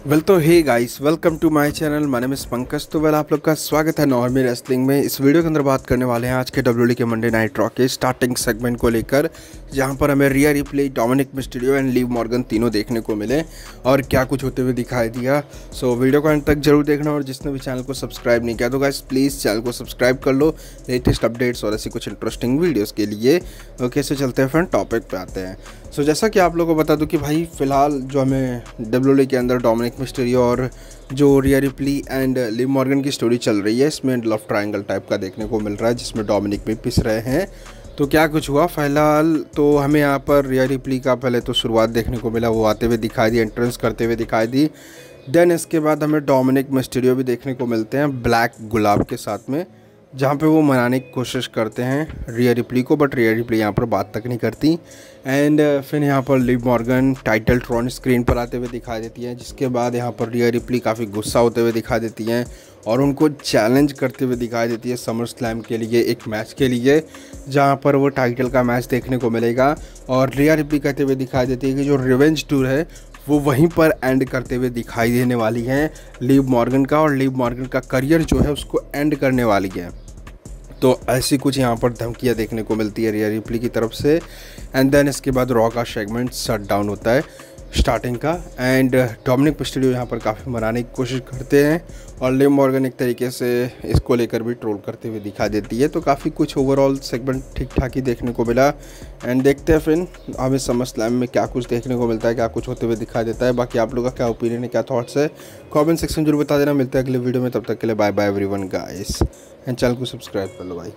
Well तो hey guys welcome to my channel my name is Pankaj तो well आप लोग का स्वागत है नॉर्मी रेसलिंग में। इस वीडियो के अंदर बात करने वाले हैं आज के डब्ल्यू के मंडे नाइट रॉ के स्टार्टिंग सेगमेंट को लेकर, जहाँ पर हमें Rhea Ripley Dominik Mysterio and Liv Morgan तीनों देखने को मिले और क्या कुछ होते हुए दिखाई दिया। सो वीडियो को अंत तक ज़रूर देखना और जिसने भी चैनल को सब्सक्राइब नहीं किया तो गाइस प्लीज़ चैनल को सब्सक्राइब कर लो। लेटेस्ट अपडेट्स और ऐसी कुछ इंटरेस्टिंग वीडियोज़ के लिए। ओके से चलते हैं फ्रेंड टॉपिक पर आते हैं। सो so, जैसा कि आप लोगों को बता दूँ कि भाई फ़िलहाल जो हमें डब्ल्यू के अंदर डोमिनिक मिस्टीरियो और जो Rhea Ripley and Liv Morgan की स्टोरी चल रही है इसमें लव ट्रायंगल टाइप का देखने को मिल रहा है जिसमें डोमिनिक भी पिस रहे हैं। तो क्या कुछ हुआ? फ़िलहाल तो हमें यहाँ पर रिया रिप्ली का पहले तो शुरुआत देखने को मिला वो आते हुए दिखाई दी एंट्रेंस करते हुए दिखाई दी। देन इसके बाद हमें डोमिनिक मिस्टीरियो भी देखने को मिलते हैं ब्लैक गुलाब के साथ में। जहाँ पे वो मनाने की कोशिश करते हैं रिया रिप्ली को बट रिया रिप्ली यहाँ पर बात तक नहीं करती। एंड uh, फिर यहाँ पर Liv Morgan title tron screen पर आते हुए दिखाई देती हैं जिसके बाद यहाँ पर रिया रिप्ली काफ़ी गुस्सा होते हुए दिखाई देती हैं और उनको चैलेंज करते हुए दिखाई देती है समर स्लैम के लिए एक मैच के लिए जहाँ पर वो टाइटल का मैच देखने को मिलेगा। और रिया रिप्ली कहते हुए दिखाई देती है कि जो रिवेंज टूर है वो वहीं पर एंड करते हुए दिखाई देने वाली हैं लीव मॉर्गन का और लीव मॉर्गन का करियर जो है उसको एंड करने वाली है। तो ऐसी कुछ यहाँ पर धमकियाँ देखने को मिलती है रिया रिप्ली की तरफ़ से। एंड देन इसके बाद रॉ का सेगमेंट शट डाउन होता है स्टार्टिंग का। एंड डोमिनिक पिस्टडियो यहाँ पर काफ़ी मनाने की कोशिश करते हैं और लिम मॉर्गन एक तरीके से इसको लेकर भी ट्रोल करते हुए दिखा देती है। तो काफ़ी कुछ ओवरऑल सेगमेंट ठीक ठाक ही देखने को मिला। एंड देखते हैं फिर हमें समझ स्लैम में क्या कुछ देखने को मिलता है, क्या कुछ होते हुए दिखा देता है। बाकी आप लोग का क्या ओपिनियन है, क्या थाट्स है कॉमेंट सेक्शन ज़रूर बता देना। मिलता है अगले वीडियो में, तब तक के लिए bye bye everyone guys and channel को सब्सक्राइब कर लो भाई।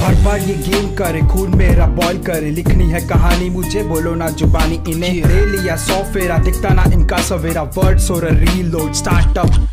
हर बार ये गेम करे खून मेरा बॉल करे। लिखनी है कहानी मुझे बोलो ना जुबानी। इन्हें ले लिया सौ फेरा दिखता ना इनका सवेरा। वर्ड्स और रील लोड स्टार्टअप